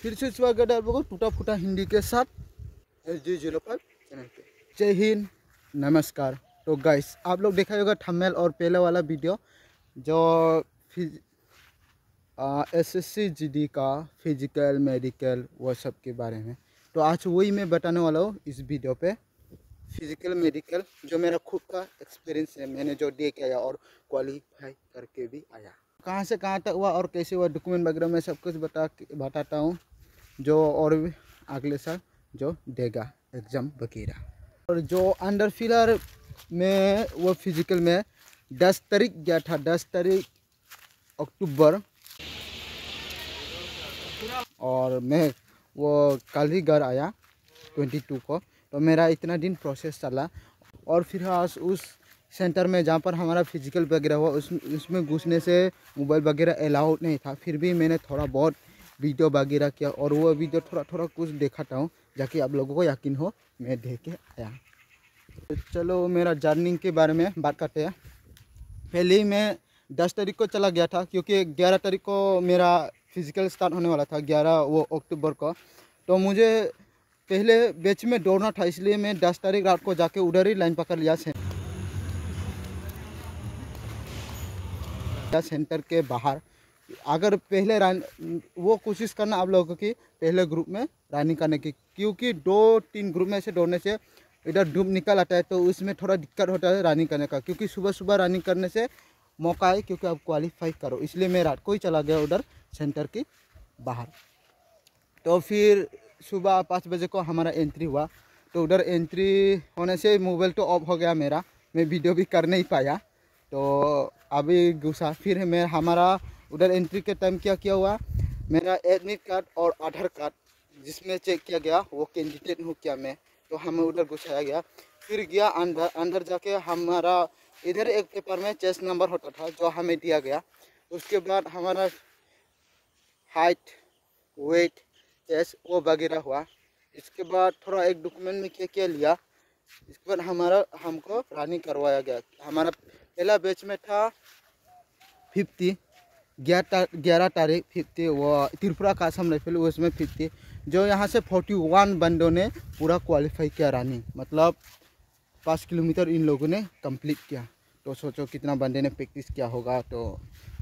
फिर से स्वागत है आप लोगों टूटा फूटा हिंदी के साथ। S D zero five channel पे। जय हिंद नमस्कार। तो गाइस आप लोग देखा होगा थंबनेल और पहले वाला वीडियो जो फिज S S C G D का फ़िज़िकल मेडिकल वो सब के बारे में। तो आज वही मैं बताने वाला हूँ इस वीडियो पे। फ़िज़िकल मेडिकल जो मेरा खुद का एक्सपीरियंस है, मैंने जो दे के आया और क्वालिफाई करके भी आया। कहाँ से कहाँ तक हुआ और कैसे हुआ डॉक्यूमेंट वगैरह मैं सब कुछ बता बताता हूँ, जो और भी अगले साल जो देगा एग्ज़ाम वगैरह। और जो अंडर फिलर में, वो फ़िज़िकल में, दस तारीख गया था, दस तारीख अक्टूबर। और मैं, वो कल ही घर आया ट्वेंटी टू को। तो मेरा इतना दिन प्रोसेस चला और फिर आज उस सेंटर में जहाँ पर हमारा फ़िज़िकल वगैरह हुआ, उस, उसमें घुसने से मोबाइल वगैरह अलाउड नहीं था। फिर भी मैंने थोड़ा बहुत वीडियो वगैरह किया और वो वीडियो थोड़ा थोड़ा कुछ दिखाता हूँ, जाकि आप लोगों को यकीन हो, मैं देख के आया। तो चलो, मेरा जर्निंग के बारे में बात करते हैं। पहले ही मैं दस तारीख को चला गया था, क्योंकि ग्यारह तारीख को मेरा फ़िज़िकल स्टार्ट होने वाला था, ग्यारह वो अक्टूबर को। तो मुझे पहले बैच में दौड़ना था, इसलिए मैं दस तारीख रात को जाके उधर ही लाइन पकड़ लिया से सेंटर के बाहर। अगर पहले वो कोशिश करना आप लोगों की पहले ग्रुप में रनिंग करने की, क्योंकि दो तीन ग्रुप में से दौड़ने से इधर धूप निकल आता है तो उसमें थोड़ा दिक्कत होता है रनिंग करने का, क्योंकि सुबह सुबह रनिंग करने से मौका है क्योंकि आप क्वालिफाई करो, इसलिए मैं रात को ही चला गया उधर सेंटर के बाहर। तो फिर सुबह पाँच बजे को हमारा एंट्री हुआ। तो उधर एंट्री होने से मोबाइल तो ऑफ़ हो गया मेरा। मैं वीडियो भी कर नहीं पाया। तो अभी घुसा फिर मैं हमारा उधर एंट्री के टाइम क्या किया हुआ? मेरा एडमिट कार्ड और आधार कार्ड जिसमें चेक किया गया, वो कैंडिडेट हूँ क्या मैं? तो हमें उधर घुसाया गया। फिर गया अंदर अंदर जाके हमारा इधर एक पेपर में चेस्ट नंबर होता था, जो हमें दिया गया। उसके बाद हमारा हाइट वेट चेस्ट वो वगैरह हुआ। इसके बाद थोड़ा एक डॉक्यूमेंट में क्या क्या लिया। इसके बाद हमारा, हमको रनिंग करवाया गया। हमारा पहला बैच में था फिफ्टी ग्यारह तारीख फिफ्टी वो त्रिपुरा का असम राइफल, उसमें फिफ्टी जो यहाँ से फोर्टी वन बंदों ने पूरा क्वालिफाई किया रनिंग मतलब पाँच किलोमीटर इन लोगों ने कंप्लीट किया। तो सोचो कितना बंदे ने प्रैक्टिस किया होगा। तो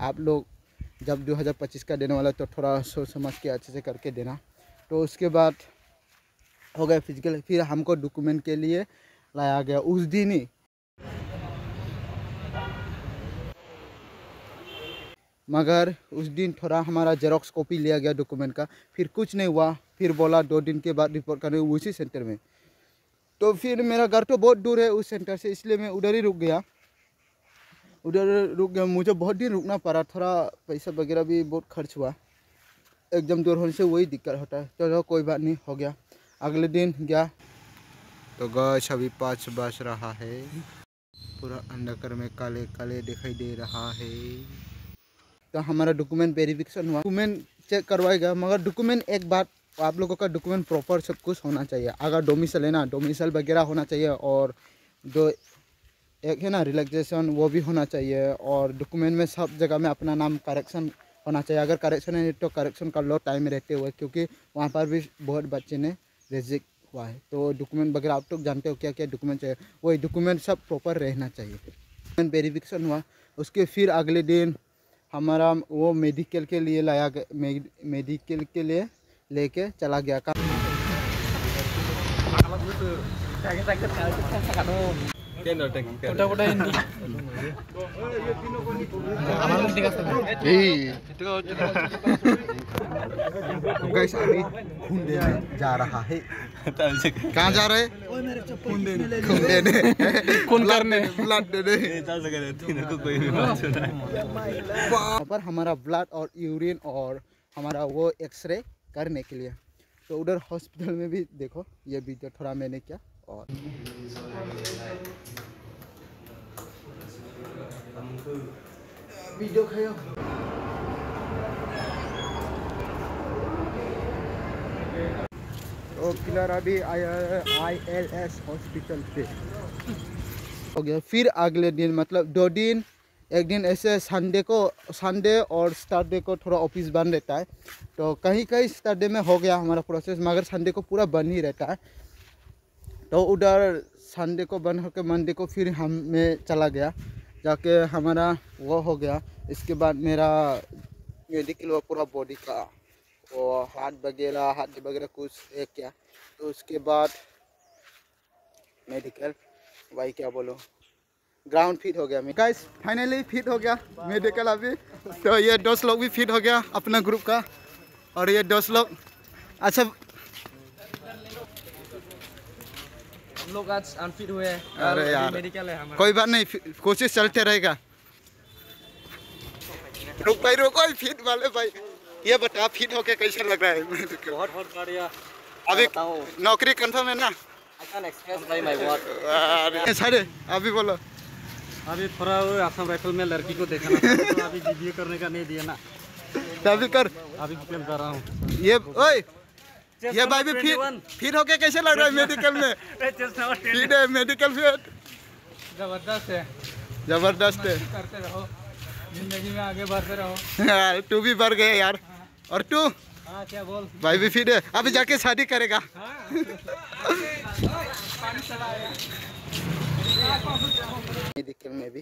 आप लोग जब 2025 का देने वाला तो थोड़ा सोच समझ के अच्छे से करके देना। तो उसके बाद हो गया फ़िज़िकल फिर हमको डॉक्यूमेंट के लिए लाया गया। उस दिन ही मगर उस दिन थोड़ा हमारा जेरोक्स कॉपी लिया गया डॉक्यूमेंट का। फिर कुछ नहीं हुआ। फिर बोला दो दिन के बाद रिपोर्ट करने उसी सेंटर में। तो फिर मेरा घर तो बहुत दूर है उस सेंटर से, इसलिए मैं उधर ही रुक गया। उधर रुक गया। मुझे बहुत दिन रुकना पड़ा। थोड़ा पैसा वगैरह भी बहुत खर्च हुआ। एकदम दूर होने से वही दिक्कत होता है। चलो, कोई बात नहीं, हो गया। अगले दिन गया। तो गश अभी पाँच बज रहा है। पूरा अंधकार में काले काले दिखाई दे रहा है। तो हमारा डॉक्यूमेंट वेरिफिकेशन हुआ। डॉक्यूमेंट चेक करवाएगा, मगर डॉक्यूमेंट एक बात, आप लोगों का डॉक्यूमेंट प्रॉपर सब कुछ होना चाहिए। अगर डोमिसल है ना डोमिसल वगैरह होना चाहिए और जो एक है ना रिलैक्सेशन वो भी होना चाहिए। और डॉक्यूमेंट में सब जगह में अपना नाम करेक्शन होना चाहिए। अगर करेक्शन है तो करेक्शन कर लो टाइम रहते हुए, क्योंकि वहाँ पर भी बहुत बच्चे ने रिजेक्ट हुआ है। तो डॉक्यूमेंट वगैरह आप तो जानते हो क्या क्या डॉक्यूमेंट चाहिए? वही डॉक्यूमेंट सब प्रॉपर रहना चाहिए। डॉक्यूमेंट वेरिफिकेशन हुआ। उसके फिर अगले दिन हमारा वो मेडिकल के लिए लाया गया मेडिकल के लिए लेके चला गया। का गाइस अभी खून देने जा रहा है कहाँ जा रहे खून देने खून देने खून करने ब्लड देने पर हमारा ब्लड और यूरिन और हमारा वो एक्सरे करने के लिए तो उधर हॉस्पिटल में भी देखो ये वीडियो थोड़ा मैंने किया। और वीडियो खाओ तो आई एल एस हॉस्पिटल पे। हो गया फिर अगले दिन मतलब दो दिन एक दिन ऐसे संडे को संडे और सैटरडे को थोड़ा ऑफ़िस बंद रहता है। तो कहीं कहीं सैटरडे में हो गया हमारा प्रोसेस मगर संडे को पूरा बंद ही रहता है। तो उधर संडे को बंद होकर मंडे को फिर हम मैं चला गया, जाके हमारा वो हो गया। इसके बाद मेरा मेडिकल वो पूरा बॉडी का वो हाथ वगैरह हाथ वगैरह कुछ है क्या। तो उसके बाद मेडिकल भाई क्या बोलो। ग्राउंड फिट हो गया मैं गाइस फाइनली फिट हो गया मेडिकल अभी। तो ये दोस्त लोग भी फिट हो गया अपना ग्रुप का। और ये दोस्त लोग अच्छा लोग आज अनफिट हुए हैं। अरे यार। मेडिकल है हमारा। कोई बात नहीं कोशिश चलते रहेगा। रुक भाई रुको फिट वाले भाई। ये बता फिट होके कैसे लग रहा है? बहुत बहुत बढ़िया अभी नौकरी कंफर्म है ना? I can express by my word अरे सारे अभी बोलो। अभी थोड़ा वो असम राइफल में लड़की को देखना तो अभी वीडियो करने का नहीं दिया ना। तभी कर। अभी कर रहा हूँ। ये ओए! ये भाई भी फिट फिट होके कैसे लग रहा है मेडिकल में? फिट है मेडिकल फिट ज़बरदस्त है। ज़बरदस्त है। करते रहो। ज़िंदगी में आगे बढ़ते रहो। यार तू भी बढ़ गए यार। और तू? हाँ क्या बोल? भाई भी फिर है। अभी जाके शादी करेगा। मेडिकल में भी।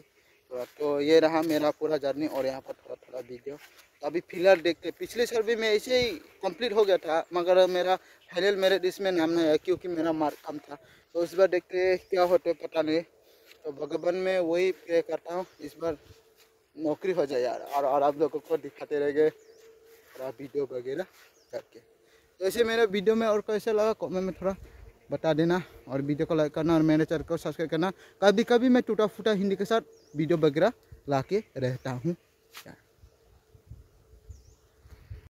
तो, ये रहा मेरा पूरा जर्नी और यहाँ पर थोड़ा थोड़ा वीडियो। अभी फ़िलहाल देखते पिछले सर्वे में ऐसे ही कंप्लीट हो गया था मगर मेरा फाइनल मेरे इसमें नाम नहीं आया क्योंकि मेरा मार्क कम था। तो इस बार देखते क्या होते पता नहीं। तो भगवान में वही प्रे करता हूँ इस बार नौकरी हो जाए यार। और, और आप लोगों को दिखाते रहेंगे थोड़ा वीडियो वगैरह करके। तो ऐसे मेरे वीडियो में और कैसा लगा कमेंट में थोड़ा बता देना। और वीडियो को लाइक करना और मेरे चैनल को सब्सक्राइब करना। कभी कभी मैं टूटा फूटा हिंदी के साथ वीडियो वगैरह ला के रहता हूँ।